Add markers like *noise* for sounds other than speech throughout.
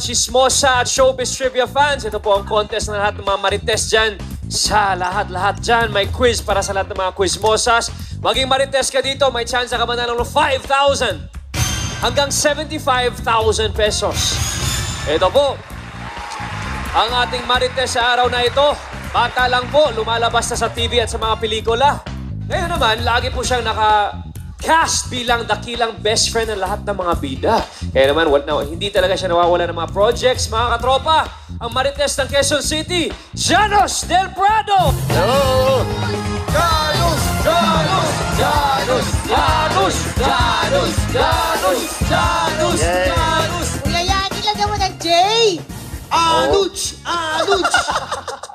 mga chismosa at showbiz trivia fans. Ito po ang contest ng lahat ng mga marites dyan. Sa lahat-lahat dyan, may quiz para sa lahat ng mga quizmosas. Maging marites ka dito, may chance ka manalo ng 5,000 hanggang 75,000 pesos. Ito po, ang ating marites sa araw na ito. Bata lang po, lumalabas na sa TV at sa mga pelikula. Ngayon naman, lagi po siyang naka cast bilang dakilang best friend ng lahat ng mga bida. Kaya naman, wal, na, hindi talaga siya nawawala ng mga projects, mga katropa. Ang marites ng Quezon City, Janos Del Prado! Hello! Janos! Janos! Janos! Janos! Janos! Janos! Janos! Yay! Janos! Kuya Yanni, lagyan mo ng J. Aluch! Aluch! *laughs*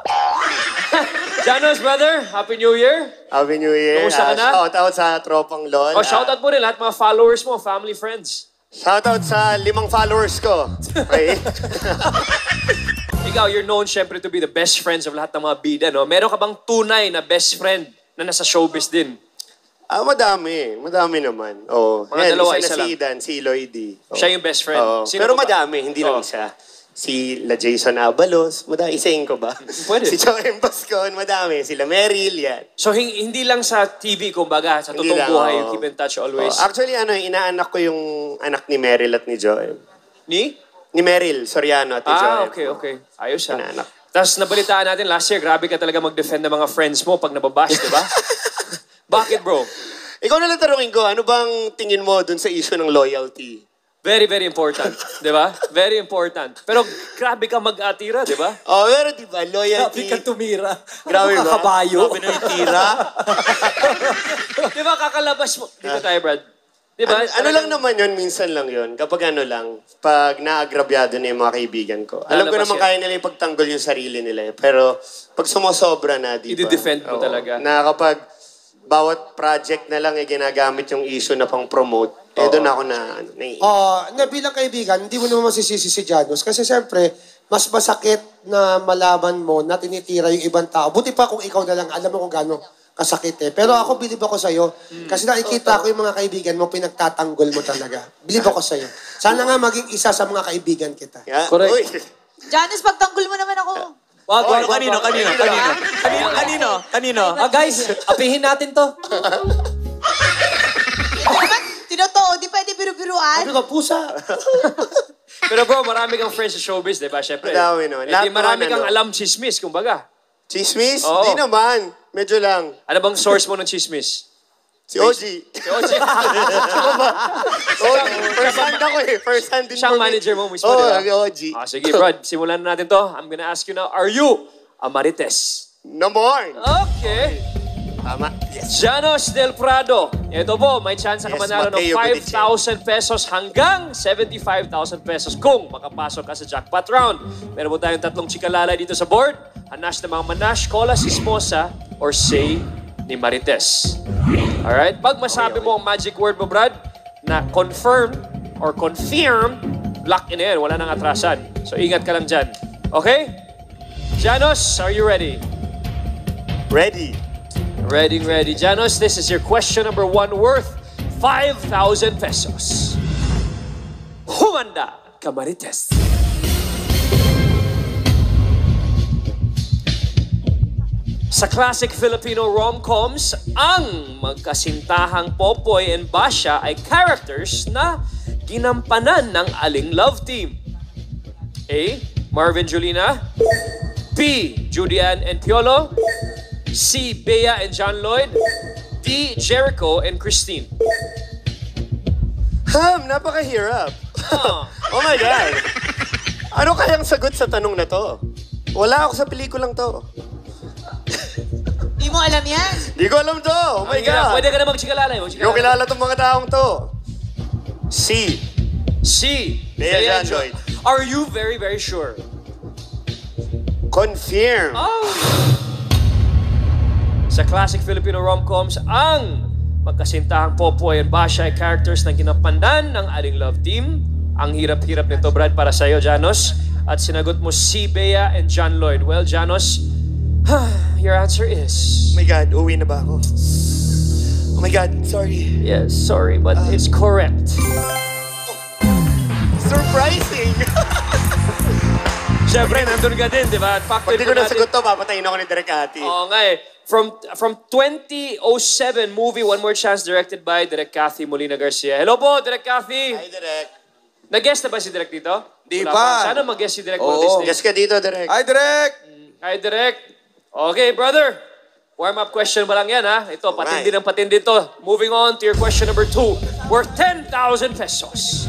Janos, brother, Happy New Year! Happy New Year. Kumusta ka Ah, na? Shout out sa tropang LOL. Oh, shoutout mo rin lahat mga followers mo, family, friends. Shout out sa limang followers ko. Okay? *laughs* Ikaw, you're known syempre to be the best friends of lahat ng mga bida, no? Meron ka bang tunay na best friend na nasa showbiz din? ah, madami. Madami naman. Oh, Mga dalawa, isa, isa na lang. si Dan, si Lloydie. Oh. Siya yung best friend. Oo. Sino Pero pa ba? madami, hindi lang Oh. isa. Si La Jason Abalos, madami, isayin ko ba? Pwede. *laughs* Si Joem Bascon, madami. Sila Meryl, yan. So, hin- hindi lang sa TV, kumbaga, sa Hindi totoong lang, buhay, oo. you keep in touch always. Oh, actually, ano, inaanak ko yung anak ni Meryl at ni Joem. Ni? Ni Meryl Soriano at ni Ah, Joem. okay, okay. Ayos ha. Inaanak. Tapos nabalitaan natin last year, grabe ka talaga mag-defend ng mga friends mo pag nababash, di ba? *laughs* Bakit, bro? Ikaw na lang tanungin ko, ano bang tingin mo dun sa issue ng loyalty? Very, very important. *laughs* Di ba? Very important. Pero grabe ka mag-atira, di ba? Oh, pero di ba, loyalty... tumira. Grabe ba? Kabayo. Sabi ng tira. *laughs* di ba kakalabas mo? Dito tayo, Brad. Di ba? ano, ano lang naman yun, minsan lang yun. Kapag ano lang, pag naagrabyado na yung mga kaibigan ko. Alam ko Lalabas naman yan. kaya nila ipagtanggol yung sarili nila. eh. Pero pag sumosobra na, di ba? I-defend mo Oo. talaga. Na kapag bawat project na lang ay ginagamit yung issue na pang-promote, eh doon ako na, ano, na Ah, na bilang kaibigan, hindi mo naman masisisi si Janos. Kasi siyempre, mas masakit na malaman mo na tinitira yung ibang tao. Buti pa kung ikaw na lang, alam mo kung gaano kasakit eh. Pero ako, bilib ako sa'yo. Kasi nakikita ko yung mga kaibigan mo, pinagtatanggol mo talaga. Bilib ako sa'yo. Sana nga maging isa sa mga kaibigan kita. Yeah? Correct. Uy. Janice, pagtanggol mo naman ako. Wag, wag, kanino, kanino, kanino, kanino, kanino, kanino. Ah, guys, apihin natin to. Tinotoo, di pwede biru-biruan. Ano ka, pusa? *laughs* Pero bro, marami kang friends sa showbiz, di ba? Syempre. Madami naman. Eh, Lahat di marami naman, kang ano. alam chismis, kumbaga. Chismis? Oo. Di naman. Medyo lang. Ano bang source mo ng chismis? Si OG. *laughs* Si Ochi. Oh, first hand ako eh. First hand din Siya ang for me. manager mo mismo, Oo, di ba? si OG. ah, sige, Brad. Simulan na natin to. I'm gonna ask you now, are you a marites? Number one. Okay. Tama. Yes. Janos Del Prado. Ito po, may chance ka Yes, manalo ng Mateo 5,000 pesos hanggang 75,000 pesos kung makapasok ka sa jackpot round. Meron po tayong tatlong chikalalay dito sa board. Hanash na mga manash, cola, sismosa, or say ni Marites. Alright? Pag masabi mo ang magic word mo, Brad, na confirm or confirm, lock in yan. Wala nang atrasan. So ingat ka lang dyan. Okay? Janos, are you ready? Ready. Ready, ready. Janos, this is your question number one worth 5,000 pesos. Humanda, Kamarites. Sa classic Filipino rom-coms, ang magkasintahang Popoy and Basha ay characters na ginampanan ng aling love team. A. Marvin Julina B. Julian and Piolo C. Bea and John Lloyd. D. Jericho and Christine. Ham, napakahirap. Ah. *laughs* oh my God. Ano kayang sagot sa tanong na to? Wala ako sa pelikulang to. Di mo alam yan. Di ko alam to. Oh my Sige na, God. Pwede ka na magchikalalay. Hindi ko kilala tong mga taong to. C. C. Bea Bea John Lloyd. Are you very, very sure? Confirm. Oh. Sa classic Filipino rom-coms, ang magkasintahang Popoy and Basha ay characters na ginapandan ng aling love team. Ang hirap-hirap nito, Brad, para sa'yo, Janos. At sinagot mo si Bea and John Lloyd. Well, Janos, *sighs* your answer is... Oh my God, uwi na ba ako? Oh my God, sorry. Yes, sorry, but it's correct. *laughs* Surprising. *laughs* Siyempre, nandun ka din, di ba? At Pag factor di ko natin- nasagot to, papatayin ako ni Direk Ati. Oo nga eh. From, from 2007 movie, One More Chance, directed by Direk Cathy Molina Garcia. Hello po, Direk Cathy! Hi, Direk. Nag-guest na ba si Direk dito? Di Wala pa. Sana mag-guest si Direk Oo. days. Guess ka dito, Direk. Hi, Direk! Hi, Direk. Okay, brother. Warm-up question pa lang yan, ha? Ito, patindi ng patindi to. Moving on to your question number two. Worth 10,000 pesos.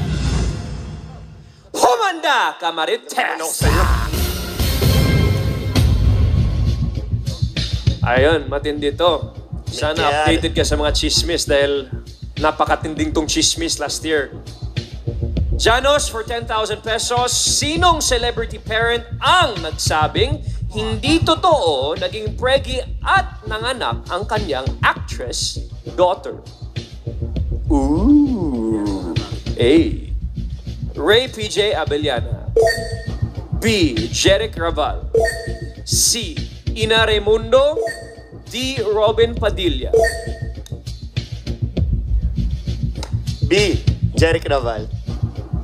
Humanda ka, Ano Marites. sa'yo? Ayun, matindi to. Sana updated ka sa mga chismis dahil napakatinding tong chismis last year. Janos, for 10,000 pesos, sinong celebrity parent ang nagsabing hindi totoo naging pregi at nanganak ang kanyang actress daughter? Ooh. A. Ray PJ Abellana. B. Jeric Raval. C. Ina Raimundo. D. Robin Padilla. B. Jeric Raval.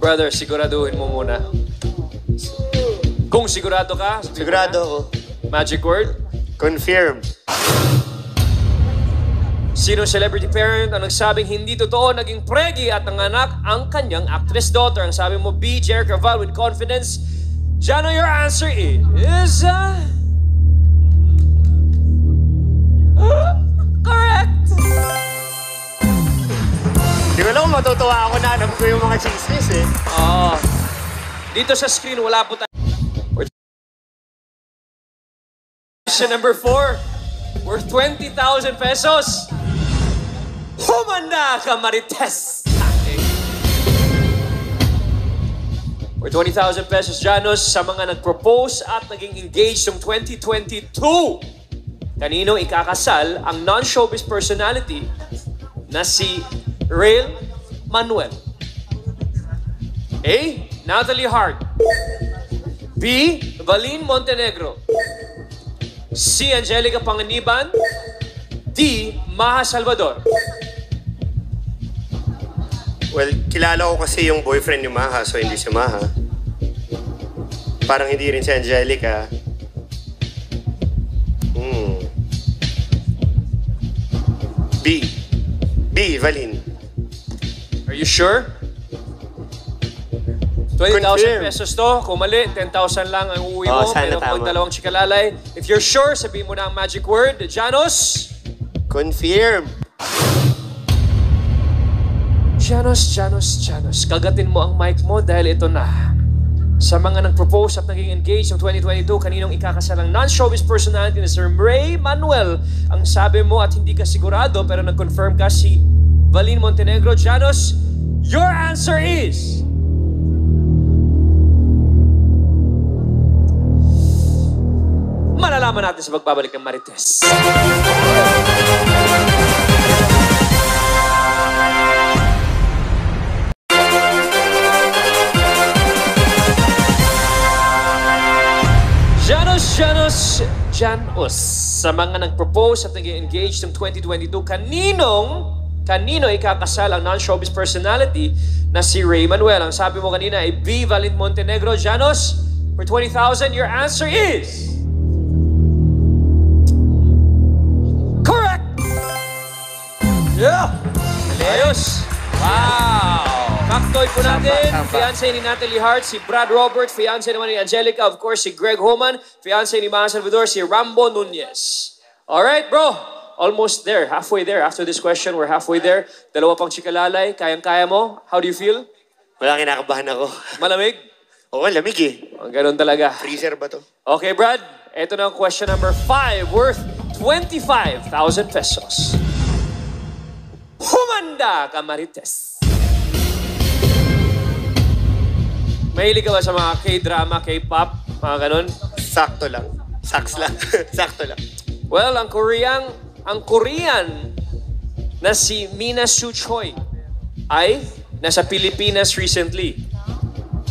Brother, siguraduhin mo muna. Kung sigurado ka, Sigurado ako. Magic word. Confirm. Sino celebrity parent ang nagsabing hindi totoo naging pregi at nanganak ang kanyang actress daughter? Ang sabi mo, B. Jeric Raval with confidence. Jano, your answer is... Uh, correct! Di ko alam matutuwa ako na alam ko yung mga chismis eh. Oh. Dito sa screen, wala po tayo. Question number four. Worth 20,000 pesos. Humanda ka, Marites! For 20,000 pesos, Janos, sa mga nag-propose at naging engaged noong 2022, kanino ikakasal ang non-showbiz personality na si Rael Manuel? A. Natalie Hart. B. Valin Montenegro. C. Angelica Panganiban. D. Maha Salvador. Well, kilala ko kasi yung boyfriend ni Maha, so hindi si Maha. Parang hindi rin si Angelica. Hmm. B. B. Valin. Are you sure? 20,000 Confirm. pesos to. Kung mali, 10,000 lang ang uuwi mo. Oh, sana Meron pang tama. dalawang chikalalay. If you're sure, sabihin mo na ang magic word. Janos! Confirm. Janos, Janos, Janos. Kagatin mo ang mic mo dahil ito na. Sa mga nag-propose at naging engaged noong 2022, kaninong ikakasal ang non-showbiz personality na Sir Ray Manuel. Ang sabi mo at hindi ka sigurado pero nag-confirm ka si Valin Montenegro. Janos, your answer is... Malalaman natin sa pagbabalik ng Marites. Janos, Janos, Janos. Sa mga nag-propose at naging engaged ng 2022, kaninong, kanino ikakasal ang non-showbiz personality na si Ray Manuel? Ang sabi mo kanina ay B. Valent Montenegro. Janos, for 20,000, your answer is... Yeah! Ayos! Wow! Factoid po natin, fiancé ni Natalie Hart, si Brad Robert, fiancé naman ni Angelica, of course, si Greg Homan, fiancé ni Maha Salvador, si Rambo Nunez. Alright, bro! Almost there, halfway there. After this question, we're halfway there. Dalawa pang chikalalay, kayang-kaya mo. How do you feel? Wala kinakabahan ako. Malamig? *laughs* Oo, lamig eh. Oh, ganun talaga. Freezer ba to? Okay, Brad. Ito na ang question number five, worth 25,000 pesos. Humanda ka, Marites. Mahilig ka ba sa mga K-drama, K-pop, mga ganun? Sakto lang. Saks lang. *laughs* Sakto lang. Well, ang Koreang, ang Korean na si Mina Soo Choi ay nasa Pilipinas recently.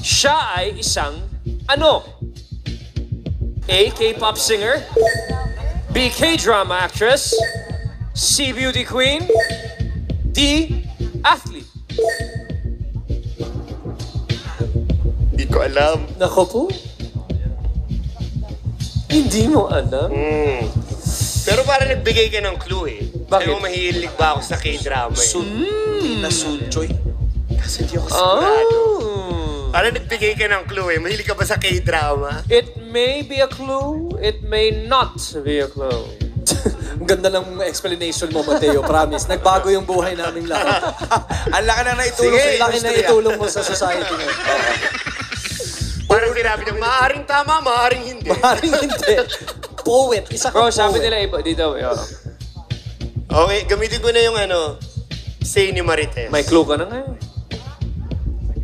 Siya ay isang ano? A. K-pop singer B. K-drama actress C. Beauty queen D. Athlete Hindi ko alam. Nako po. Hindi mo alam? Hmm. Pero parang nagbigay ka ng clue eh. Bakit? Sabi mo mahilig ba ako sa K-drama eh. Sun, na Sunchoy. Kasi hindi ako sigurado. Oh. Parang nagbigay ka ng clue eh. Mahilig ka ba sa K-drama? It may be a clue, it may not be a clue. Ang ganda ng explanation mo, Mateo. Promise. Nagbago yung buhay namin lahat. *laughs* Ang laki na naitulong Sige, sa Laki na industriya. itulong mo sa society ngayon. *laughs* Parang sinabi niya, maaaring tama, maaaring hindi. Maring hindi. *laughs* Poet. Isa Bro, kang sabi nila iba dito. yo. Okay, gamitin ko na yung ano, say ni Marites. May clue ka na ngayon.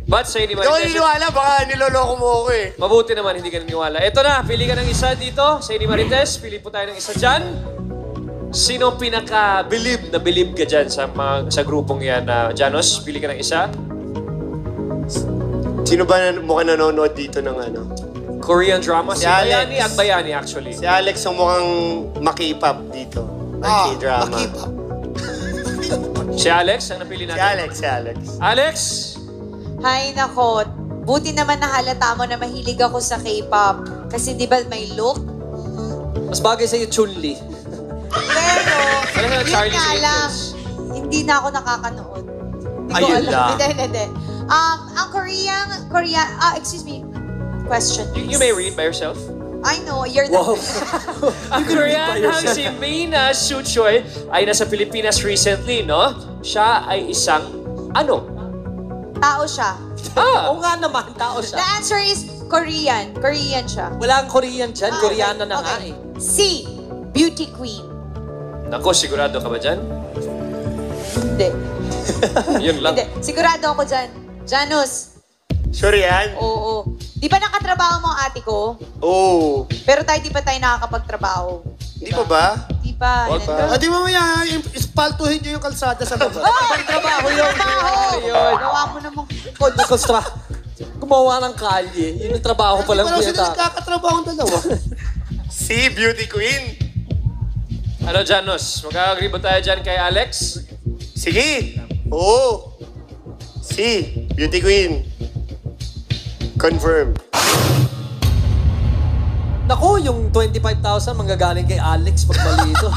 But say ni Hindi ako Marites, niniwala, baka niloloko mo ako eh. mabuti naman hindi ka naniwala. Ito na, pili ka ng isa dito. Say ni Marites, pili po tayo ng isa dyan. Sino pinaka-believe na believe ka dyan sa, mga, sa grupong yan? na Janos, pili ka ng isa. Sino ba na, mukhang nanonood dito ng ano? Korean drama. Si, Si Alex. Bayani at Bayani actually. Si Alex ang mukhang makipap dito. Ah, K-drama. makipap. *laughs* Si Alex, ang napili Si natin. Alex, si Alex. Alex! Hay nako, buti naman nahalata mo na mahilig ako sa K-pop. Kasi di ba may look? Mas bagay sa'yo, Chun-Li. Ano na, yun Charlie's nga lang, Angels? hindi na ako nakakanood. Hindi ko Ayun alam. lang. Hindi, hindi, hindi. Um, ang Korean, Korean, ah, excuse me, question You, please. you may read by yourself. I know, you're the... Wow. *laughs* Ang Koreanang si Mina Suchoy ay nasa Pilipinas recently, no? Siya ay isang ano? Tao siya. Ah! *laughs* Oo nga naman, tao The siya. answer is Korean. Korean siya. Wala ang Korean dyan. Ah, Koreano na nga eh. C. Beauty queen. Nako, sigurado ka ba dyan? Hindi. *laughs* Yun lang. Hindi. Sigurado ako dyan. Janus. Sure yan? Oo. Di ba nakatrabaho mo ang ate ko? Oo. Pero tayo di pa tayo nakakapagtrabaho. Hindi pa ba? Di pa. Wag pa. Ah, di mamaya, im- ispaltuhin nyo yung kalsada sa labas. Oh, trabaho yun. Trabaho. Yun. Gawa mo namang... Kung constru gumawa ng kalye, yun yung trabaho pa lang Parang kuya sila ta. nagkakatrabaho ang dalawa. *laughs* Si Beauty Queen. Ano, Janos? Magkakagree ba tayo dyan kay Alex? Sige. Oo. Si Beauty Queen. Confirm. Naku, yung 25,000 manggagaling kay Alex pag mali ito. *laughs*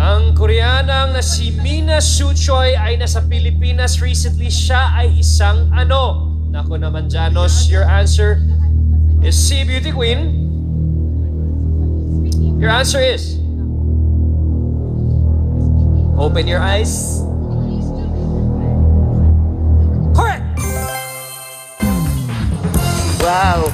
Ang Koreanang na si Mina Suchoy ay nasa Pilipinas recently. Siya ay isang ano? Nako naman, Janos, your answer is C, Beauty Queen. Your answer is... Open your eyes. Correct! Wow.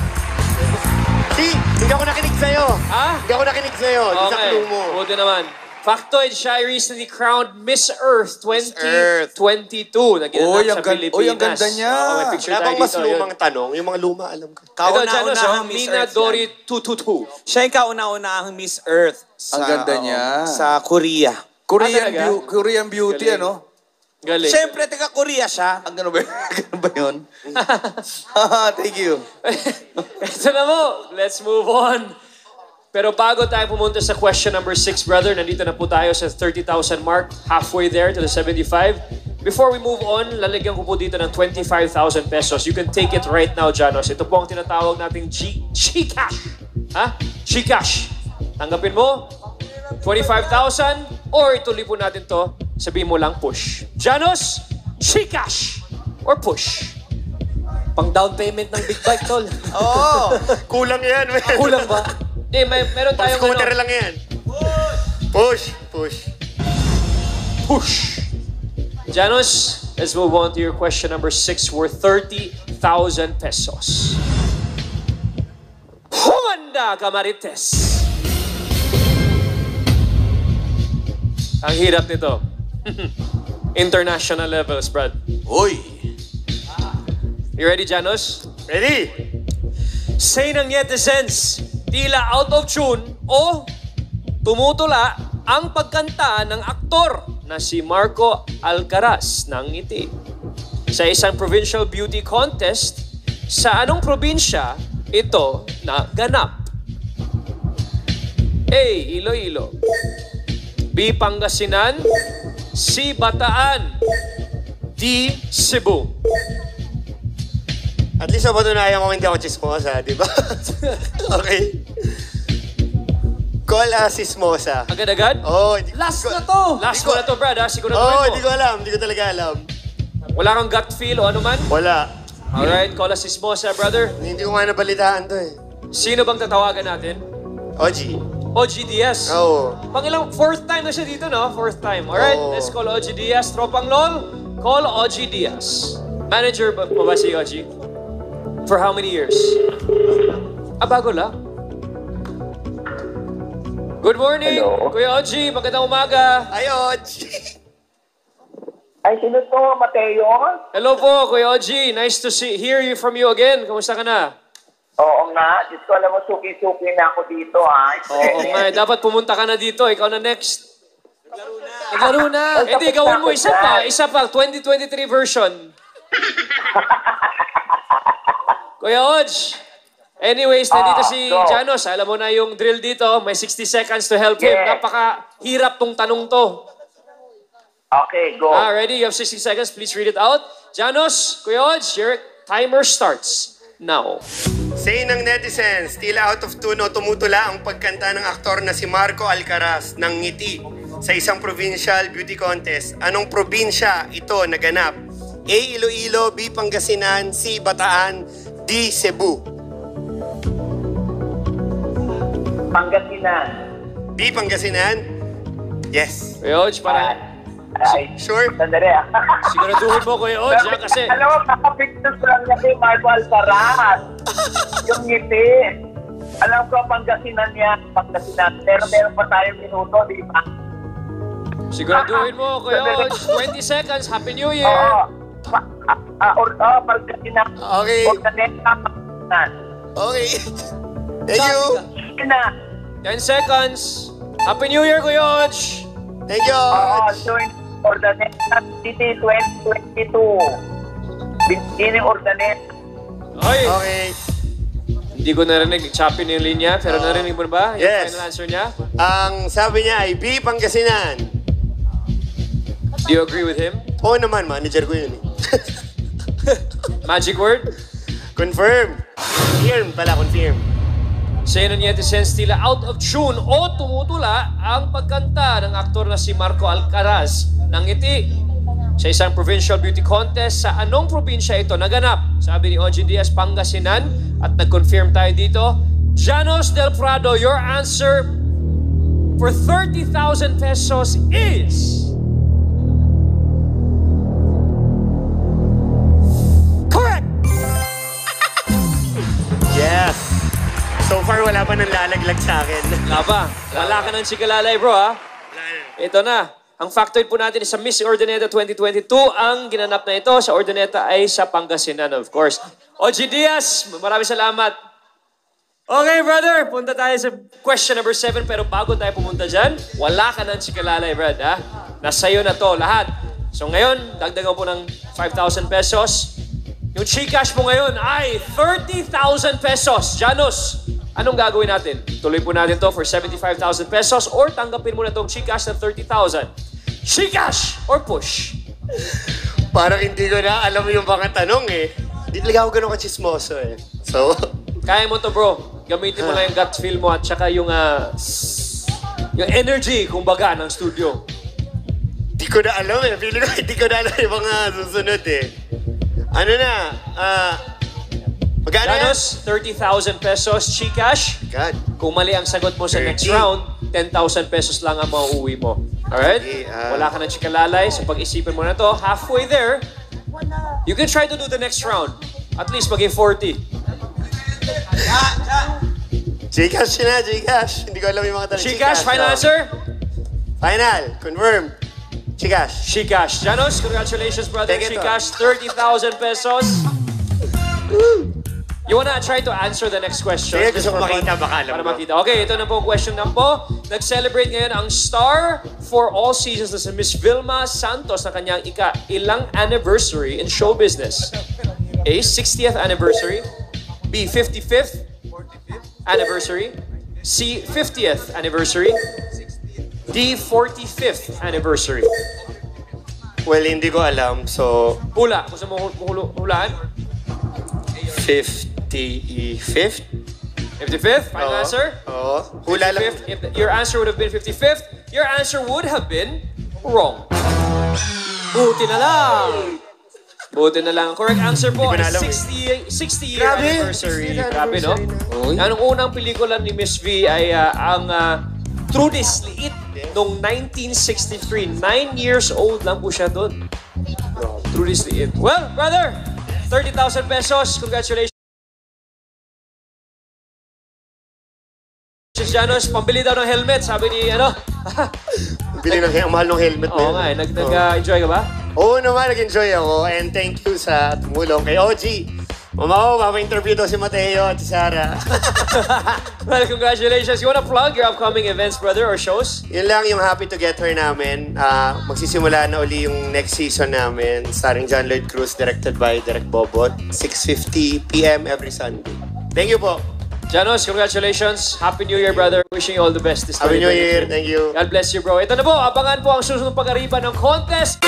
Si, hindi ako nakinig sa'yo. Ha? Hindi ako nakinig sa'yo. Di sa Okay. clue mo. Buti naman. Factoid, siya ay recently crowned Miss Earth Earth. 2022 na ginanap sa ang Pilipinas. uy, ang ganda niya. Oo, may picture Wala tayo bang mas dito. lumang Yun. tanong? Yung mga luma, alam ko. Ito, Janos, Kauna-unahang oh, Miss Mina Earth Dori yan. 222. Siya yung kauna-unahang Miss Earth. Sa, Ang ganda niya. Sa Korea. Korean, Ah, talaga? beau- Korean beauty, Galing. ano? Galing. Siyempre, taga Korea siya. Ang gano ba, gano ba yun? *laughs* *laughs* *laughs* Thank you. Ito na mo. Let's move on. Pero bago tayo pumunta sa question number 6, brother, nandito na po tayo sa 30,000 mark, halfway there to the 75. Before we move on, lalagyan ko po dito ng 25,000 pesos. You can take it right now, Janos. Ito po ang tinatawag nating G Gcash. Ha? Gcash. Tanggapin mo, 25,000 or ituloy po natin to, sabihin mo lang push. Janos, Gcash or push. Pang down payment ng big bike, tol. *laughs* Oo. Kulang yan, man. Kulang ba? Hindi, may, meron Pang tayong scooter ano, lang yan. Push. Push. push. Janos, let's move on to your question number six worth 30,000 pesos. Humanda ka, Marites. Ang hirap nito. *laughs* International levels, Brad. Uy. You ready, Janos? Ready? Say ng netizens, tila out of tune o tumutula ang pagkanta ng aktor na si Marco Alcaraz ng ngiti. Sa isang provincial beauty contest, sa anong probinsya ito naganap? A. Iloilo B. Pangasinan C. Bataan D. Cebu At least mapatunayan ko hindi ako chismosa, di ba? *laughs* okay. Call us chismosa. Agad-agad? Oh, hindi Last na to! Last ko na to, Brad, ha? Siguro Oh, mo. hindi ko alam. Hindi ko talaga alam. Wala kang gut feel o ano man? Wala. Alright, call us Sismosa, brother. Hindi ko nga nabalitaan to eh. Sino bang tatawagan natin? OG. OG Diaz. Oo. Pang ilang, fourth time na siya dito, no? Fourth time. Alright, Oo. let's call OG Diaz. Tropang LOL, call OG Diaz. Manager ba, pa ba si OG? For how many years? Ah, bago lang. Good morning, Hello. Kuya OG. Magandang umaga. Ay, OG. *laughs* Ay, sino to? Mateo? Hello po, Kuya OG. Nice to see, hear you from you again. Kamusta ka na? Oo nga. Diyos ko, alam mo, suki-suki na ako dito, ha? Oo nga, eh, dapat pumunta ka na dito. Ikaw na next. Naglaro na. Eh di, gawin mo isa pa. Isa pa, 2023 version. *laughs* Kuya Odge. Anyways, nandito Ah, si go. Janos. Alam mo na yung drill dito. May 60 seconds to help him. Yeah. Napakahirap tong tanong to. Okay, go. Ah, ready? You have 60 seconds. Please read it out. Janos, Kuya Odge, your timer starts now. Say ng netizens, tila out of tune o tumutula ang pagkanta ng aktor na si Marco Alcaraz ng Ngiti sa isang provincial beauty contest. Anong probinsya ito naganap? A. Iloilo, B. Pangasinan, C. Bataan, D. Cebu. Pangasinan. B. Pangasinan? Yes. Kuya Odge, para Ay, Sure? sandali, ah. siguraduhin mo, Kuya Odge, ha? kasi... Alam mo, kakapictures ko lang niya kay Marco Alcaraz. yung ngiti. Alam ko, Pangasinan niya. Pangasinan. Pero meron pa tayong minuto, di ba? Siguraduhin mo, Kuya Odge. 20 seconds. Happy New Year. Oo. Pa, ah, ah, or, oh, Pangasinan. Okay. Pangasinan. Okay. *laughs* Thank you. Pangasinan. 10 seconds. Happy New Year, Kuya Odge. Thank you. Oo, join Ordaneta City 2022. Beginning Ordaneta. Ay, Okay. hindi ko narinig. Choppy na yung linya. Pero narinig mo na ba? Yung Yes. final answer niya? Ang sabi niya ay B. Pangasinan. Do you agree with him? Oo naman, manager ko yun. eh. *laughs* Magic word? confirm. Confirm pala, confirm. Sa sense tila out of tune o tumutula ang pagkanta ng aktor na si Marco Alcaraz ng ngiti sa isang provincial beauty contest sa anong probinsya ito naganap? Sabi ni OG Diaz, Pangasinan at nag-confirm tayo dito. Janos Del Prado, your answer for 30,000 pesos is... wala pa nang lalaglag sa akin. Wala pa. Wala ka ng chikalalay, bro, ha? Ito na. Ang factoid po natin sa Miss Ordineta 2022. Ang ginanap na ito sa Ordineta ay sa Pangasinan, of course. OG Diaz, maraming salamat. Okay, brother. Punta tayo sa question number 7. Pero bago tayo pumunta dyan, wala ka ng chikalalay, brad, ha? Nasa'yo na to lahat. So ngayon, dagdagan po ng 5,000 pesos. Yung Gcash mo ngayon ay 30,000 pesos. Janos, anong gagawin natin? Tuloy po natin to for 75,000 pesos or tanggapin mo na tong Gcash na 30,000. Gcash or push? Parang hindi ko na alam yung mga tanong eh. Hindi talaga ako ganun kachismoso eh. So, *laughs* Kaya mo to bro. Gamitin mo lang yung gut feel mo at saka yung ah, yung energy, kumbaga, ng studio. hindi ko na alam eh. Feeling ko hindi ko na alam yung mga susunod eh. Ano na? Ah, magkano yan? Janos, 30,000 pesos Gcash. God. Kung mali ang sagot mo sa next 30. round, 10,000 pesos lang ang mauuwi mo. Alright? Okay, ah. Wala ka ng chikalalay. So pag-isipin mo na to, halfway there, you can try to do the next round. At least maging 40. Gcash na, Gcash. Hindi ko alam yung mga tanong. Gcash, final oh. answer? Final. Confirm. Gcash. Gcash. Janos, congratulations, brother. Take it, Gcash, 30,000 pesos. *laughs* You wanna try to answer the next question? Sige, gusto ko makita, baka alam Para ko. makita. Okay, ito na po ang question na po. Nag-celebrate ngayon ang star for all seasons na si Miss Vilma Santos na kanyang ika-ilang anniversary in show business. A, 60th anniversary. B, 55th anniversary. C, 50th anniversary. D, 45th anniversary. Well, hindi ko alam. So, Hula. Gusto mo hul- hul- hulaan? 55th? 55th? Final Oo. answer? Oo. Hula lang. 55th. If your answer would have been 55th, your answer would have been wrong. Buti na lang. Buti na lang. Correct answer po Hindi ko ay alam eh. 60, 60 year Grabe. anniversary. 60th Grabe, no? anniversary Ang unang pelikula ni Miss V ay ah, ang uh, True This Liit noong 1963. Nine years old lang po siya doon. True This Liit. Well, brother, 30,000 pesos. Congratulations. Janos, pambili daw ng helmet, sabi ni ano. *laughs* Bili ng ang mahal ng helmet na Oo yun. nga, eh, nag, Oo. nag-enjoy ka ba? Oo naman, nag-enjoy ako. And thank you sa tumulong kay OG. Mamaw, mama-interview daw si Mateo at si Sarah. *laughs* Well, congratulations. You wanna plug your upcoming events, brother, or shows? Yun lang yung Happy to Get Her namin. Ah, magsisimula na uli yung next season namin. Starring John Lloyd Cruz, directed by Derek Bobot. 6.50pm every Sunday. Thank you po. Janos, congratulations. Happy New Year, brother. Wishing you all the best this Happy New 2023. Year. Thank you. God bless you, bro. Ito na po, abangan po ang susunod pag-ariban ng contest.